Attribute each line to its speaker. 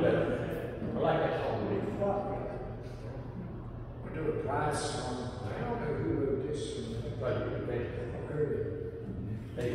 Speaker 1: better. I like that song
Speaker 2: we do a prize song. I don't know who wrote this, but
Speaker 1: I
Speaker 2: heard it. They